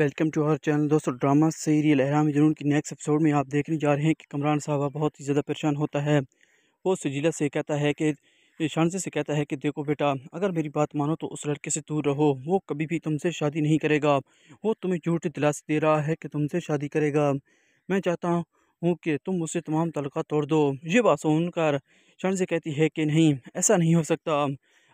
Welcome to our channel. दोस्तों, drama serial Ehraam Junoon की next episode में आप देखने जा रहे हैं कि कमरान साहबा बहुत ही ज़्यादा परेशान होता है। वो सजीला से कहता है कि शानजे से कहता है कि, देखो बेटा, अगर मेरी बात मानो तो उस लड़के से दूर रहो। वो कभी भी तुमसे शादी नहीं करेगा। वो तुम्हें झूठ दिलास दे रहा है कि तुमसे शादी करेगा। मैं चाहता हूँ कि तुम मुझसे तमाम तलका तोड़ दो। ये बात सुनकर शानजे कहती है कि, नहीं, ऐसा नहीं हो सकता।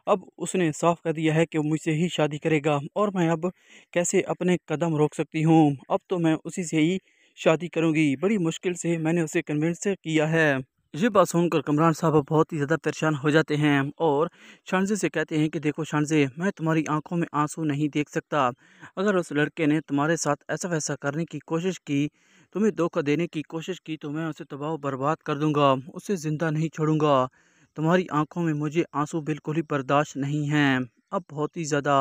अब उसने साफ़ कर दिया है कि मुझसे ही शादी करेगा और मैं अब कैसे अपने कदम रोक सकती हूँ? अब तो मैं उसी से ही शादी करूँगी। बड़ी मुश्किल से मैंने उसे कन्विंस किया है। ये बात सुनकर कमरान साहब बहुत ही ज़्यादा परेशान हो जाते हैं और शानजे से कहते हैं कि, देखो शानजे मैं तुम्हारी आँखों में आँसू नहीं देख सकता। अगर उस लड़के ने तुम्हारे साथ ऐसा वैसा करने की कोशिश की, तुम्हें धोखा देने की कोशिश की तो मैं उसे तबाह बर्बाद कर दूँगा। उसे ज़िंदा नहीं छोड़ूँगा। तुम्हारी आँखों में मुझे आँसू बिल्कुल ही बर्दाश्त नहीं हैं। अब बहुत ही ज़्यादा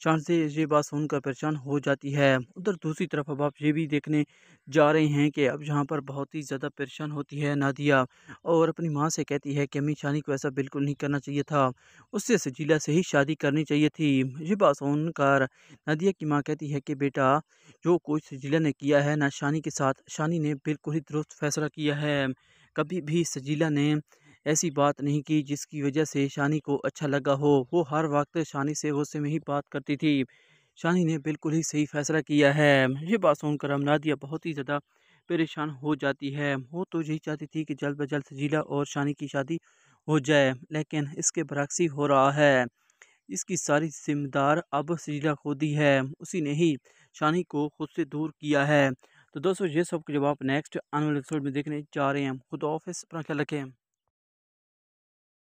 शान से ये बात सुनकर परेशान हो जाती है। उधर दूसरी तरफ़ अब आप ये भी देखने जा रहे हैं कि अब यहाँ पर बहुत ही ज़्यादा परेशान होती है नादिया और अपनी माँ से कहती है कि, अम्मी शानी को ऐसा बिल्कुल नहीं करना चाहिए था। उससे सजीला से ही शादी करनी चाहिए थी। ये बात सुनकर नादिया की माँ कहती है कि, बेटा, जो कुछ सजीला ने किया है ना शानी के साथ, शानी ने बिल्कुल ही दुरुस्त फैसला किया है। कभी भी सजीला ने ऐसी बात नहीं की जिसकी वजह से शानी को अच्छा लगा हो। वो हर वक्त शानी से गुस्से में ही बात करती थी। शानी ने बिल्कुल ही सही फैसला किया है। ये बात सुनकर हम नादिया बहुत ही ज़्यादा परेशान हो जाती है। वो तो यही चाहती थी कि जल्द ब जल्द सजीला और शानी की शादी हो जाए, लेकिन इसके बरक्सी हो रहा है। इसकी सारी जिम्मेदार अब सजीला खुद ही। है उसी ने ही शानी को खुद से दूर किया है। तो दोस्तों, ये सब जब आप नेक्स्ट आने वाले एपिसोड में देखने जा रहे हैं। खुद ऑफ़िस अपना ख्याल रखें।